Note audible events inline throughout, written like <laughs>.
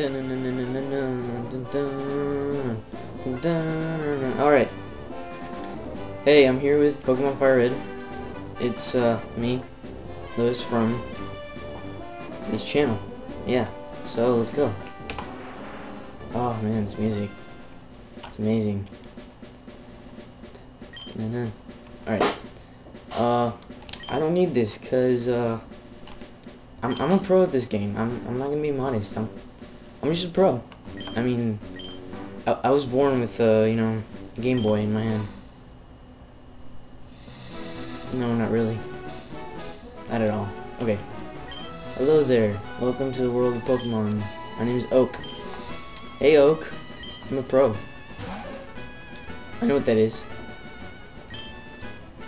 Alright. Hey, I'm here with Pokemon Fire Red. It's, uh, me, Luis from this channel. Yeah, so let's go. Oh man, this music. It's amazing. Alright. Uh, I don't need this, cause, uh, I'm, I'm a pro at this game. I'm, I'm not gonna be modest. I'm, I'm just a pro. I mean, I, I was born with, uh, you know, Game Boy in my hand. No, not really. Not at all. Okay. Hello there. Welcome to the world of Pokemon. My name is Oak. Hey, Oak. I'm a pro. I know what that is.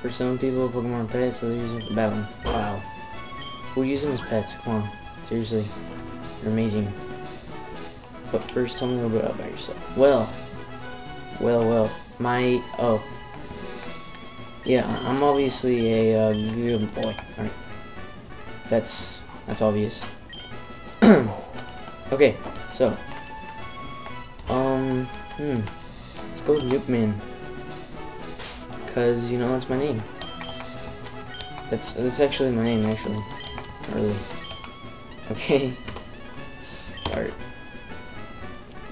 For some people, Pokemon are pets, others use them battle. Wow. Who use them as pets? Come on. Seriously. They're amazing. But first, tell me a little bit about yourself. Well. Well, well. My... Oh. Yeah, I'm obviously a uh, good boy. Alright. That's... That's obvious. <clears throat> okay, so. Um, hmm. Let's go with Nukeman. Cause, you know, that's my name. That's, that's actually my name, actually. Really. Okay. Start.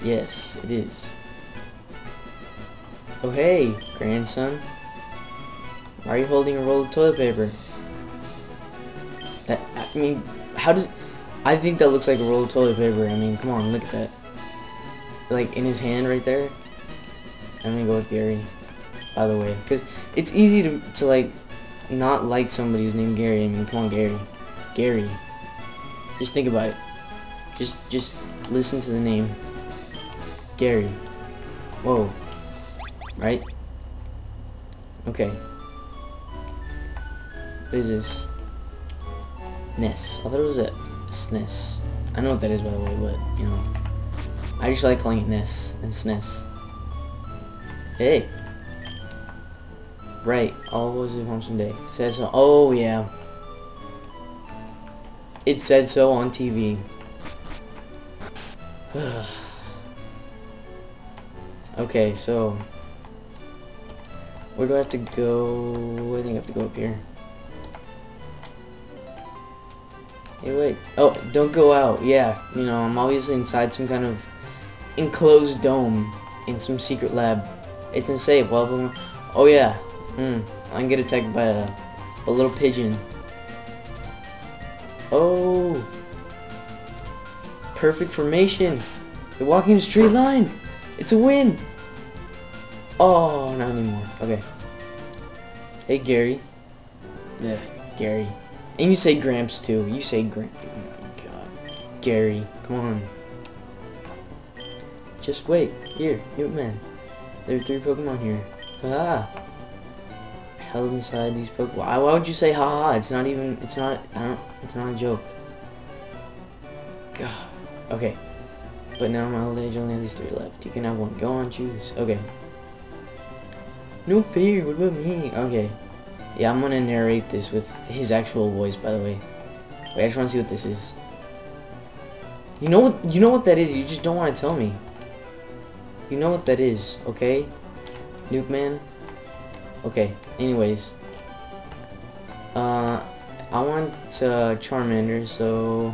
Yes, it is. Oh hey, grandson. Why are you holding a roll of toilet paper? That, I mean, how does... I think that looks like a roll of toilet paper. I mean, come on, look at that. Like, in his hand right there. I'm gonna go with Gary, by the way. Because it's easy to, to, like, not like somebody who's named Gary. I mean, come on, Gary. Gary. Just think about it. Just, just listen to the name. Gary. Whoa. Right? Okay. What is this? Ness. I thought it was a SNES. I know what that is by the way, but, you know. I just like calling it Ness and SNES. Hey! Right, always a home someday. It says so. Oh, yeah. It said so on TV. <sighs> okay, so... Where do I have to go? I think I have to go up here. Hey, wait. Oh, don't go out. Yeah, you know, I'm obviously inside some kind of enclosed dome in some secret lab. It's unsafe. Well, oh yeah. Hmm. I can get attacked by a, a little pigeon. Oh. Perfect formation. They're walking a straight line. It's a win. Oh, not anymore. Okay. Hey, Gary. Yeah, Gary. And you say Gramps too. You say Gramps. Oh God. Gary, come on. Just wait. Here, new man. There are three Pokemon here. Ah. Held inside these Pokemon. Why, why would you say haha? It's not even. It's not. I don't. It's not a joke. God. Okay. But now my old age only has these three left. You can have one. Go on, choose. Okay. No fear. What about me? Okay. Yeah, I'm gonna narrate this with his actual voice, by the way. Wait, I just wanna see what this is. You know what? You know what that is. You just don't want to tell me. You know what that is, okay? Nuke man. Okay. Anyways, uh, I want uh, Charmander. So,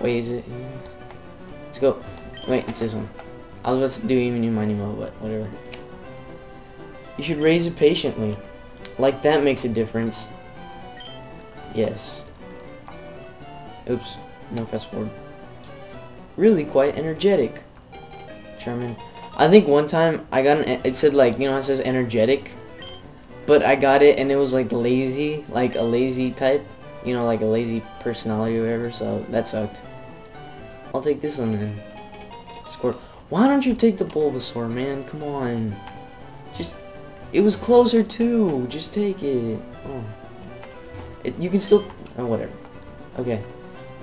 wait, is it? Let's go. Wait, it's this one. I was about to do even new money mode, but whatever. You should raise it patiently. Like that makes a difference. Yes. Oops. No fast forward. Really quite energetic. German. I think one time I got an, it said like, you know, it says energetic. But I got it and it was like lazy, like a lazy type. You know, like a lazy personality or whatever, so that sucked. I'll take this one then. Score. Why don't you take the Bulbasaur, man? Come on. Just it was closer too. Just take it. Oh. It, you can still... Oh, whatever. Okay.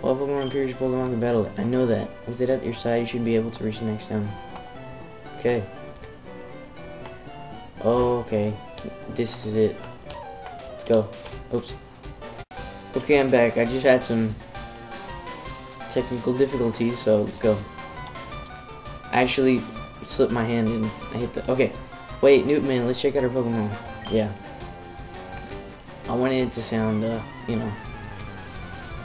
Well, Pokemon appears your Pokemon can battle it. I know that. With it at your side, you should be able to reach the next town. Okay. Oh, okay. This is it. Let's go. Oops. Okay, I'm back. I just had some technical difficulties, so let's go. I actually slipped my hand and I hit the... Okay, wait, Newtman, let's check out our Pokemon. Yeah. I wanted it to sound, uh, you know,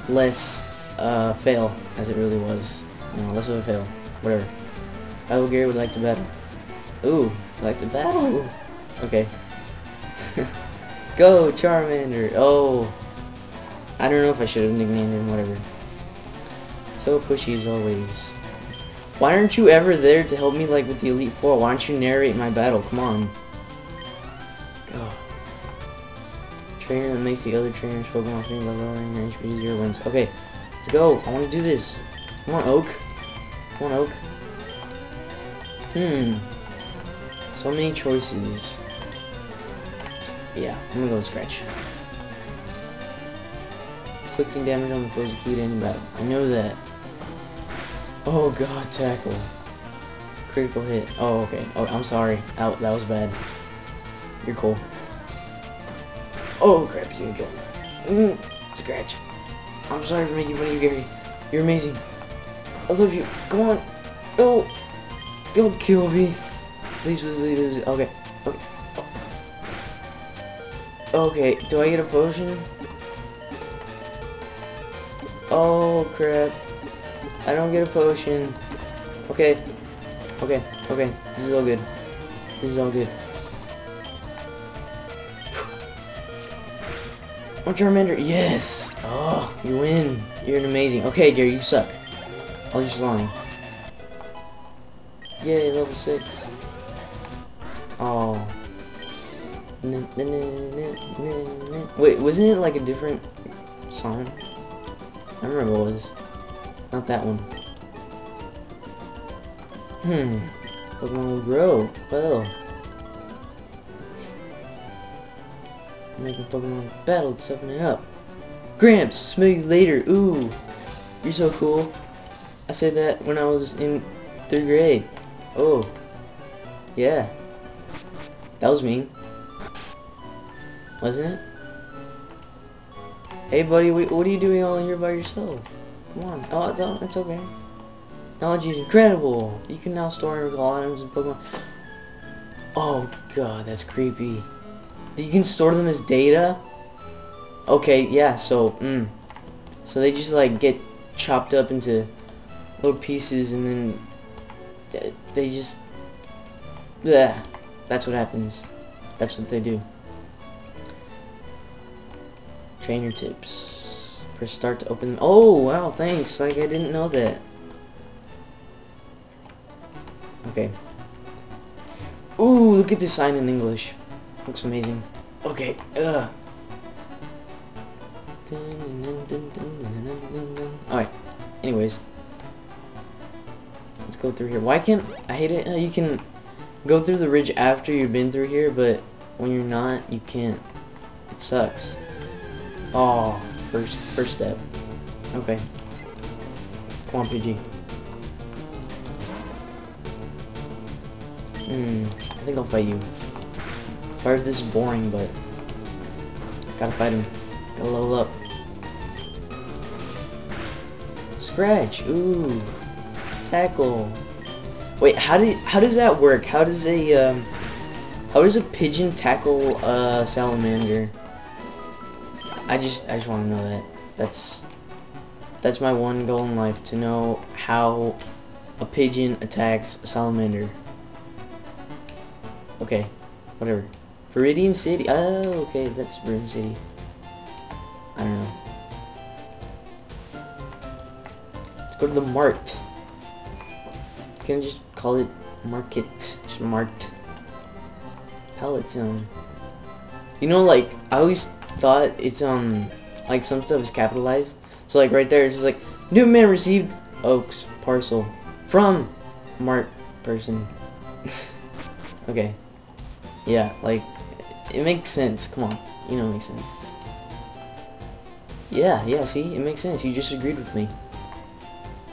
less, uh, fail, as it really was. You know, less of a fail. Whatever. Battle Gary would like to battle. Ooh, like to battle. Okay. <laughs> Go, Charmander. Oh. I don't know if I should have nicknamed him, whatever. So pushy as always. Why aren't you ever there to help me like with the Elite Four? Why don't you narrate my battle? Come on. Go. Trainer that makes the other trainers Pokemon thing by lowering range for easier wins. Okay, let's go. I want to do this. Come on, Oak. Come on, Oak. Hmm. So many choices. Yeah, I'm gonna go Scratch. Inflicting damage on the any battle. I know that. Oh god, tackle. Critical hit. Oh, okay. Oh, I'm sorry. That, that was bad. You're cool. Oh crap, he's gonna kill me. Mm, scratch. I'm sorry for making fun of you, Gary. You're amazing. I love you. Come on. No. Don't kill me. Please, please, please, please. Okay. Okay. Okay, do I get a potion? Oh crap. I don't get a potion. Okay. Okay, okay. This is all good. This is all good. <sighs> Oh, Charmander, yes! Oh, you win. You're an amazing. Okay, Gary, you suck. I'll just lying. Yay, level 6. Oh. Wait, wasn't it like a different song? I remember it was. Not that one. Hmm. Pokemon will grow. Well. Making Pokemon battle, toughening up. Gramps, smell you later. Ooh. You're so cool. I said that when I was in third grade. Oh. Yeah. That was mean. Wasn't it? Hey buddy, what, are you doing all here by yourself? Come on. Oh, no, it's okay. Knowledge is incredible. You can now store recall items in Pokemon. Oh god, that's creepy. You can store them as data? Okay, yeah, so, mm. So they just like get chopped up into little pieces and then they just, yeah, that's what happens. That's what they do. Trainer tips. Press start to open. Oh, wow, thanks. Like, I didn't know that. Okay. Ooh, look at this sign in English. Looks amazing. Okay, ugh. Alright, anyways. Let's go through here. Why can't... I hate it. Uh, you can go through the ridge after you've been through here, but when you're not, you can't. It sucks. Oh, first first step. Okay. Come on, Pidgey. Hmm, I think I'll fight you. Sorry if this is boring, but gotta fight him. Gotta level up. Scratch. Ooh. Tackle. Wait, how do how does that work? How does a um, how does a pigeon tackle a salamander? I just I just want to know that. That's that's my one goal in life to know how a pigeon attacks a salamander. Okay, whatever. Viridian City. Oh, okay, that's Viridian City. I don't know. Let's go to the mart. Can I just call it market? Just mart. Pallet Town. You know, like I always thought it's um like some stuff is capitalized. So like right there, it's just like new man received Oaks parcel from Mart person. <laughs> okay. Yeah, like it makes sense. Come on, you know it makes sense. Yeah, yeah. See, it makes sense. You just agreed with me.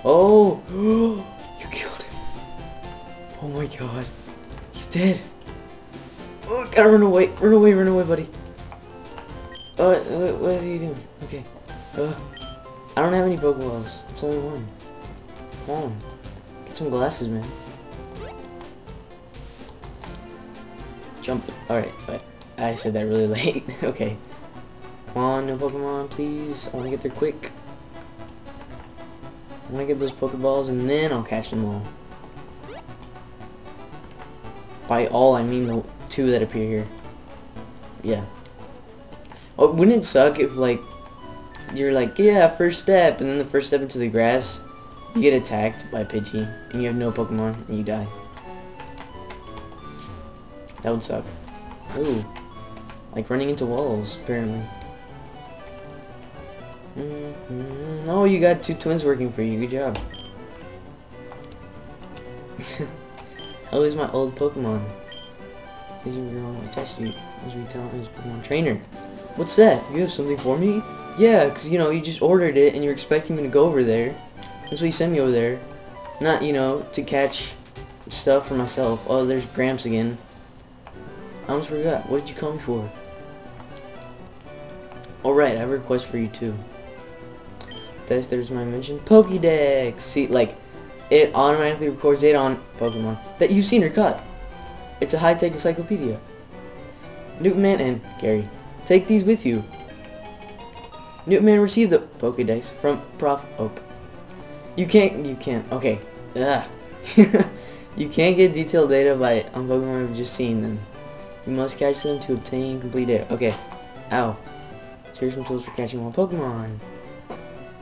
Oh, <gasps> you killed him. Oh my god, he's dead. Oh, gotta run away, run away, run away, buddy. Oh, what, what are you doing? Okay. Uh, I don't have any Pokeballs. It's only one. Come on. Get some glasses, man. Jump. Alright, but I said that really <laughs> late. okay. Come on, no Pokemon, please. I want to get there quick. I want to get those Pokeballs and then I'll catch them all. By all, I mean the two that appear here. Yeah. Oh, wouldn't it suck if, like, you're like, yeah, first step, and then the first step into the grass, you get attacked by Pidgey, and you have no Pokemon, and you die. That would suck. Ooh. Like running into walls, apparently. Mm -hmm. Oh, you got two twins working for you. Good job. Oh, <laughs> How is my old Pokemon? Says you were on my test you. As we tell his Pokemon trainer. What's that? You have something for me? Yeah, because, you know, you just ordered it and you're expecting me to go over there. That's why you sent me over there. Not, you know, to catch stuff for myself. Oh, there's Gramps again. I almost forgot. What did you call me for? Oh, Alright, I have a request for you too. That's there's my mention. Pokédex! See, like, it automatically records it on Pokemon that you've seen or caught. It's a high-tech encyclopedia. Newtman and Gary, take these with you. Newtman received the Pokédex from Prof. Oak. You can't, you can't, okay. Ugh. <laughs> you can't get detailed data by on Pokemon just seen them. You must catch them to obtain complete data. Okay. Ow. Here's some tools for catching more Pokemon.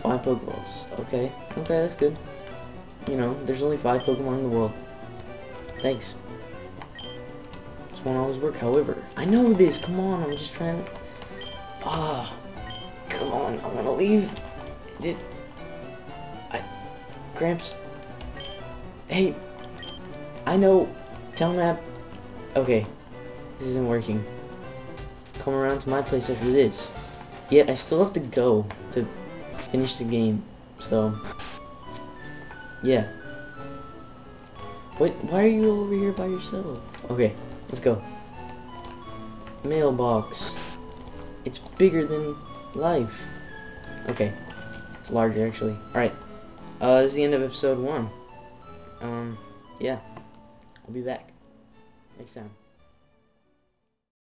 Five Pokeballs. Okay. Okay, that's good. You know, there's only five Pokemon in the world. Thanks. Won't always work, however. I know this, come on, I'm just trying to... Ah. Come on, I wanna leave. This... I... Gramps... Hey... I know... Tell map... Okay. This isn't working. Come around to my place after this. Yet, I still have to go to finish the game. So... Yeah. Wait, why are you over here by yourself? Okay, let's go. Mailbox. It's bigger than life. Okay. It's larger, actually. Alright. Uh, this is the end of episode one. Um, yeah. I'll be back next time.